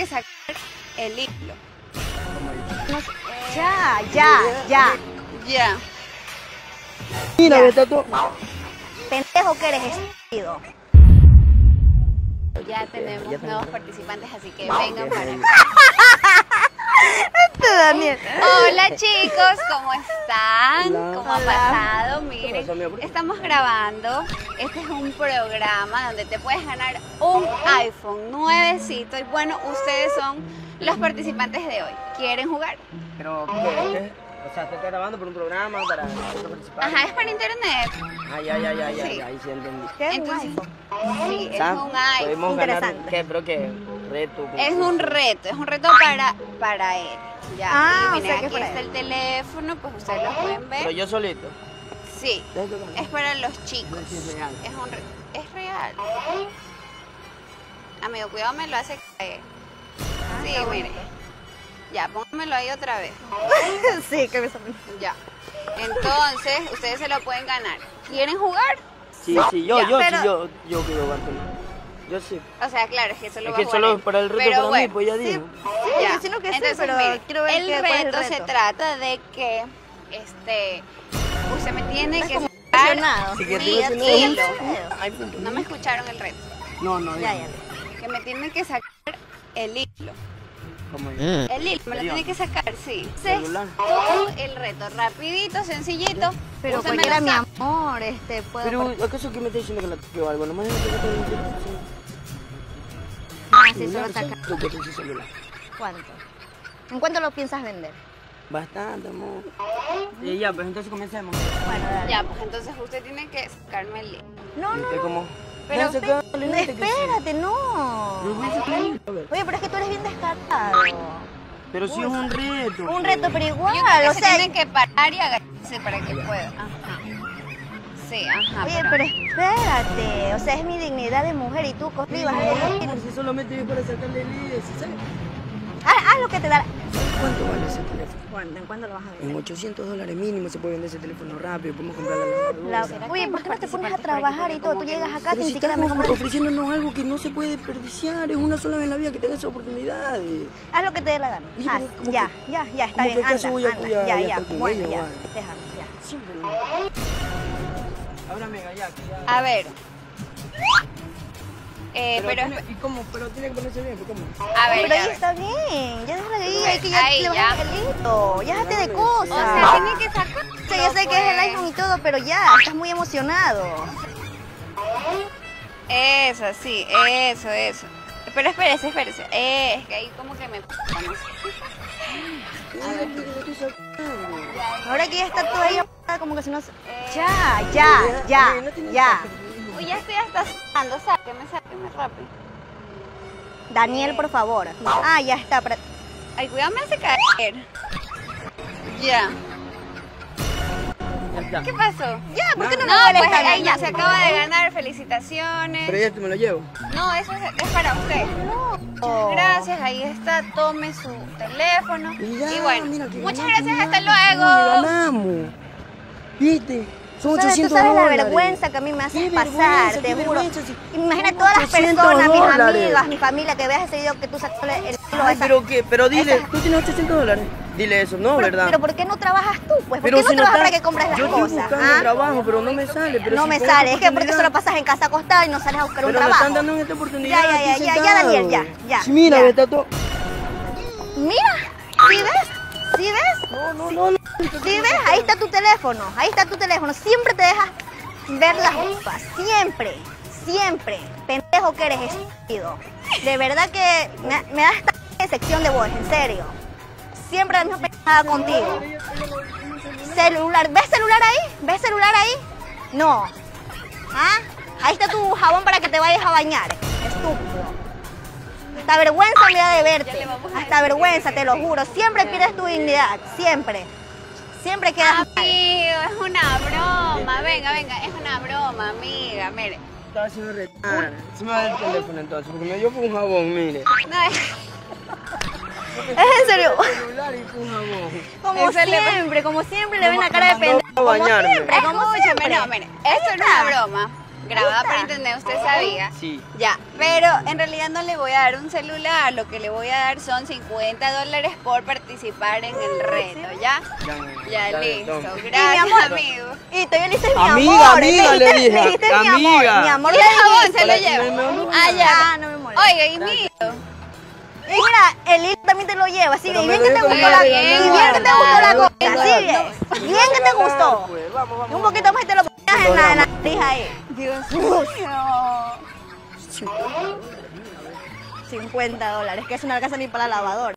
que sacar el hilo. Ya, ya, ya. Ya. Mira, está todo. Pendejo que eres estúpido. Ya tenemos nuevos participantes, así que vengan para acá. Daniel. Hola chicos, ¿cómo están? Hola. ¿Cómo ha pasado? ¿Qué Miren, estamos grabando. Este es un programa donde te puedes ganar un iPhone nuevecito. Y bueno, ustedes son los participantes de hoy. ¿Quieren jugar? Pero, ¿qué? O sea, te está grabando por un programa para participar. Ajá, es para internet. Ya, ya, ya, ya, Sí. ya, ahí sí entendí. ¿Qué es un Entonces, iPhone? sí, es un iPhone. Podemos ganar, Interesante. ¿qué? ¿Pero qué? Reto. Es un reto, es un reto para, para él. Ya, Ah, y o miren, sea que aquí está él. el teléfono, pues ustedes lo pueden ver. Pero yo solito. Sí, es para los chicos. Es real. Es un re- es real. Amigo, cuidado, me lo hace caer. Ah, Sí, mire. Ya, póngamelo ahí otra vez. sí, que me sorprende. Ya. Entonces, ustedes se lo pueden ganar. ¿Quieren jugar? Sí, sí, yo, Ya, yo, pero- sí, yo, yo quiero Bartolo. Yo sí. O sea, claro, es que eso lo Es va que a jugar solo él. para el reto Pero para mí, bueno, pues ya sí, digo. Ya. yo sí lo que sé, Entonces, pero mire, quiero ver el qué- cuál es el reto se reto. trata de que este usted me tiene que como sacar emocionado. Sí, que punto. No me escucharon el reto. No, no, Ya, ya. ya. Que me tiene que sacar el hilo. ¿Cómo yo? El hilo, me lo tiene que sacar, sí. Entonces, Celular. todo el reto, rapidito, sencillito. Pero me cualquiera, lo mi amor, este, puedo... Pero, ¿acaso que me está diciendo que la toque o algo? Nomás es Ah, sí, solo saca. ¿Tú qué tienes celular? ¿Cuánto? ¿En cuánto lo piensas vender? Bastante, amor. Y ya, pues entonces comencemos. Bueno, dale. Ya, pues entonces usted tiene que sacarme el. No, no, como... Pero "Ven, sacale, no, vete, que sí". espérate, no. Oye, pero es que tú eres bien descartado. Pero sí es un reto. Un reto, pero igual, Yo creo que o se sea... tiene que parar y agacharse para que pueda. Ajá. Sí, ajá. Oye, pero espérate, o sea, es mi dignidad de mujer y tú cosplivas. Si solamente es para sacarle el IDE, ¿sí sabes? Haz, haz lo que te da. ¿Cuánto vale ese teléfono? ¿Cuándo? ¿En cuándo lo vas a En vender? 800 dólares mínimo se puede vender ese teléfono rápido, podemos comprar la La- lavadora. Oye, ¿por qué no te pones a trabajar y todo? Tú llegas acá, Pero ni si siquiera me ofreciéndonos algo que no se puede desperdiciar, es una sola vez en la vida que tengas esa oportunidad. de- Haz lo que te dé la gana. Haz, pero ¿cómo ya, que- ya, ya, está bien, anda, voy a anda, cuidar ya, ya bueno, ya, déjame, ya. Ahora, mega, ya, ya. A ver. Eh, pero, tiene- ¿y cómo? Pero tiene que ponerse bien, ¿cómo? a ver, Pero ya, ahí a ver. está bien, ya déjala ahí, hay que ya ahí, le ya. a ya déjate de O cosas. sea, tiene que sacar. O sea, yo sé que es el iPhone y todo, pero ya, estás muy emocionado. Eso, sí, eso, eso. Pero espérese, espérese. Eh, es que ahí como que me. Ahora que ya está todo ahí, como que si no... se- Ya, ya, ya, ya. Uy, ya estoy hasta sudando, sáqueme, sáqueme rápido. Daniel, por favor. Ah, ya está. Ay, cuidado, me hace caer. Ya. Ya. ¿Qué pasó? Ya, ¿por qué no, No, me pues ya bien? se acaba de ganar, felicitaciones. Pero ya te me lo llevo. No, eso es, es para usted. Muchas gracias, ahí está, tome su teléfono. Y ya, y bueno, mira muchas ganamos, gracias, hasta luego. Ganamos. ¿Viste? Son ¿Sabes, 800 tú sabes la dólares. vergüenza que a mí me haces pasar, te juro. Imagina todas las 800 personas, mis dólares. amigas, mi familia, que veas ese video que tú sacaste el Ay, pero qué, pero dile, esa- tú tienes 800 dólares. Dile eso, no, pero, ¿verdad? pero ¿por qué no trabajas tú? Pues, ¿por Pero qué no si trabajas está- para que compres las yo estoy cosas? buscando ah? trabajo, pero no me sale. Pero No si me sale, es que porque solo pasas en casa acostada y no sales a buscar un Pero me trabajo. están dando esta oportunidad. Ya, ya, ya, ya, ya. Daniel, ya, ya, Sí, mira, ya. está todo. Mira, ¿sí ves? ¿Sí ves? No, no, no, no. ¿Sí ves? Ahí está tu teléfono, ahí está tu teléfono. Siempre te dejas ver las cosas, siempre, siempre. Pendejo que eres estúpido. De verdad que me, me das esta sección de voz, en serio. Siempre la misma pendejada contigo. Celular, ¿ves celular ahí? ¿Ves celular ahí? No. ¿Ah? Ahí está tu jabón para que te vayas a bañar. Estúpido. Hasta vergüenza me da de verte. Hasta vergüenza, te lo juro. Siempre pierdes tu dignidad. Siempre. Siempre quedas mal. Amigo, es una broma. Venga, venga, es una broma, amiga. Mire. Estaba haciendo retar. Se me va el teléfono entonces, porque me dio un jabón, mire. No, es- Es en serio. celular y fue un jabón. Como Ese le- siempre, como siempre le ven la cara de pendejo. Como bañarme. siempre, como Escúchame, siempre. no, mire. Esto no es una broma. grabada por internet, ¿usted sabía? Sí. Ya, pero en realidad no le voy a dar un celular, lo que le voy a dar son 50 dólares por participar en el reto, ¿ya? Ya, listo. toma. Y mi Gracias, amor, amigo. Y tú le dices mi Amiga, amor. amiga, le dijiste, dije, dijiste mi amor. amiga. Mi amor Y le el jabón se lo llevo. Ah, ya. Ah, no me molesta. Oiga, y mío. Y mira, el hilo también te lo lleva, así me bien que te gustó la no, bien que te gustó la cosa, así bien, bien que te gustó. Un poquito más y te lo ponías en la, en la nariz ahí. Dios mío. 50 dólares, que eso no alcanza ni para la lavadora.